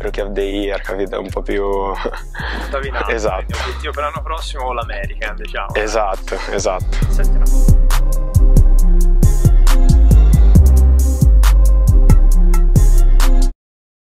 Rookie of the Year, capito? Un po' più... Buttavi Esatto. quindi Obiettivo per l'anno prossimo l'American, diciamo. Esatto, esatto. Senti una cosa.